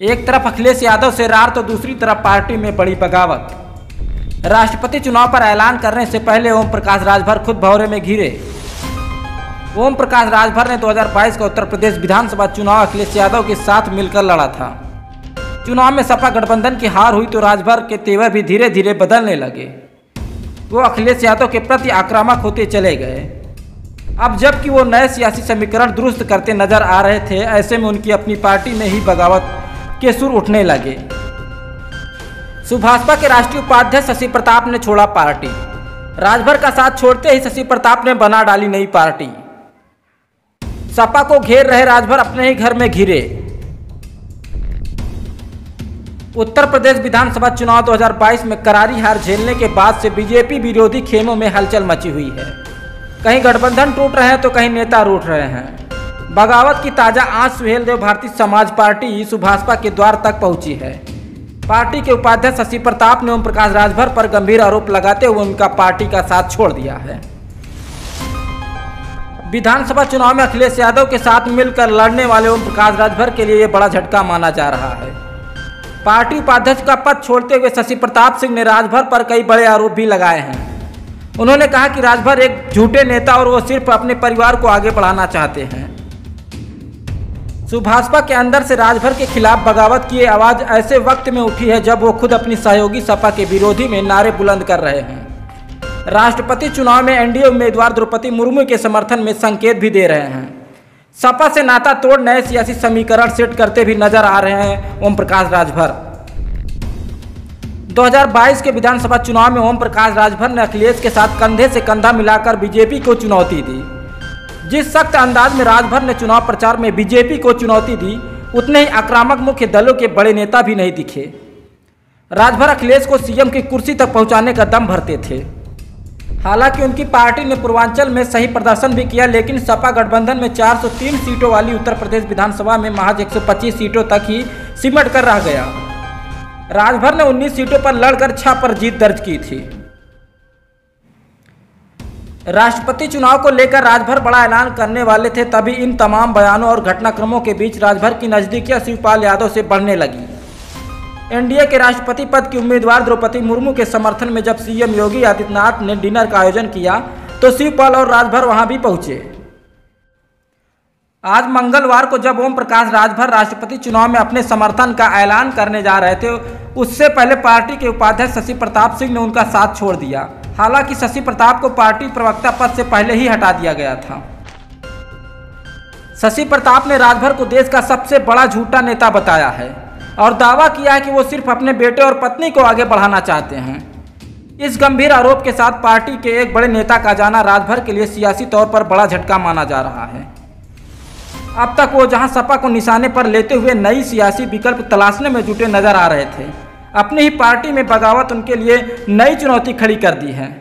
एक तरफ़ अखिलेश यादव से रार तो दूसरी तरफ़ पार्टी में बड़ी बगावत। राष्ट्रपति चुनाव पर ऐलान करने से पहले ओम प्रकाश राजभर खुद भौरे में घिरे। ओम प्रकाश राजभर ने 2022 का उत्तर प्रदेश विधानसभा चुनाव अखिलेश यादव के साथ मिलकर लड़ा था। चुनाव में सपा गठबंधन की हार हुई तो राजभर के तेवर भी धीरे धीरे बदलने लगे। वो अखिलेश यादव के प्रति आक्रामक होते चले गए। अब जबकि वो नए सियासी समीकरण दुरुस्त करते नज़र आ रहे थे, ऐसे में उनकी अपनी पार्टी में ही बगावत के सुर उठने लगे। सुभाषपा के राष्ट्रीय उपाध्यक्ष शशि प्रताप ने छोड़ा पार्टी। राजभर का साथ छोड़ते ही शशि प्रताप ने बना डाली नई पार्टी। सपा को घेर रहे राजभर अपने ही घर में घिरे। उत्तर प्रदेश विधानसभा चुनाव 2022 में करारी हार झेलने के बाद से बीजेपी विरोधी खेमों में हलचल मची हुई है। कहीं गठबंधन टूट रहे हैं तो कहीं नेता रूठ रहे हैं। बगावत की ताज़ा आँच सुहेल देव भारतीय समाज पार्टी सुभाषपा के द्वार तक पहुँची है। पार्टी के उपाध्यक्ष शशि प्रताप ने ओम प्रकाश राजभर पर गंभीर आरोप लगाते हुए उनका पार्टी का साथ छोड़ दिया है। विधानसभा चुनाव में अखिलेश यादव के साथ मिलकर लड़ने वाले ओम प्रकाश राजभर के लिए ये बड़ा झटका माना जा रहा है। पार्टी उपाध्यक्ष का पद छोड़ते हुए शशि प्रताप सिंह ने राजभर पर कई बड़े आरोप भी लगाए हैं। उन्होंने कहा कि राजभर एक झूठे नेता और वो सिर्फ़ अपने परिवार को आगे बढ़ाना चाहते हैं। सुभाषपा के अंदर से राजभर के खिलाफ बगावत की आवाज़ ऐसे वक्त में उठी है जब वो खुद अपनी सहयोगी सपा के विरोधी में नारे बुलंद कर रहे हैं। राष्ट्रपति चुनाव में एनडीए उम्मीदवार द्रौपदी मुर्मू के समर्थन में संकेत भी दे रहे हैं। सपा से नाता तोड़ नए सियासी समीकरण सेट करते भी नज़र आ रहे हैं ओम प्रकाश राजभर 2022 के विधानसभा चुनाव में ओम प्रकाश राजभर ने अखिलेश के साथ कंधे से कंधा मिलाकर बीजेपी को चुनौती दी। जिस सख्त अंदाज में राजभर ने चुनाव प्रचार में बीजेपी को चुनौती दी, उतने ही आक्रामक मुख्य दलों के बड़े नेता भी नहीं दिखे। राजभर अखिलेश को सीएम की कुर्सी तक पहुँचाने का दम भरते थे। हालाँकि उनकी पार्टी ने पूर्वांचल में सही प्रदर्शन भी किया, लेकिन सपा गठबंधन में 403 सीटों वाली उत्तर प्रदेश विधानसभा में महज 125 सीटों तक ही सिमट कर रह गया। राजभर ने 19 सीटों पर लड़कर छह पर जीत दर्ज की थी। राष्ट्रपति चुनाव को लेकर राजभर बड़ा ऐलान करने वाले थे, तभी इन तमाम बयानों और घटनाक्रमों के बीच राजभर की नजदीकियाँ शिवपाल यादव से बढ़ने लगी। एनडीए के राष्ट्रपति पद की उम्मीदवार द्रौपदी मुर्मू के समर्थन में जब सीएम योगी आदित्यनाथ ने डिनर का आयोजन किया तो शिवपाल और राजभर वहाँ भी पहुँचे। आज मंगलवार को जब ओम प्रकाश राजभर राष्ट्रपति चुनाव में अपने समर्थन का ऐलान करने जा रहे थे, उससे पहले पार्टी के उपाध्यक्ष शशि प्रताप सिंह ने उनका साथ छोड़ दिया। हालाँकि शशि प्रताप को पार्टी प्रवक्ता पद से पहले ही हटा दिया गया था। शशि प्रताप ने राजभर को देश का सबसे बड़ा झूठा नेता बताया है और दावा किया है कि वो सिर्फ़ अपने बेटे और पत्नी को आगे बढ़ाना चाहते हैं। इस गंभीर आरोप के साथ पार्टी के एक बड़े नेता का जाना राजभर के लिए सियासी तौर पर बड़ा झटका माना जा रहा है। अब तक वो जहाँ सपा को निशाने पर लेते हुए नई सियासी विकल्प तलाशने में जुटे नज़र आ रहे थे। अपनी ही पार्टी में बगावत उनके लिए नई चुनौती खड़ी कर दी है।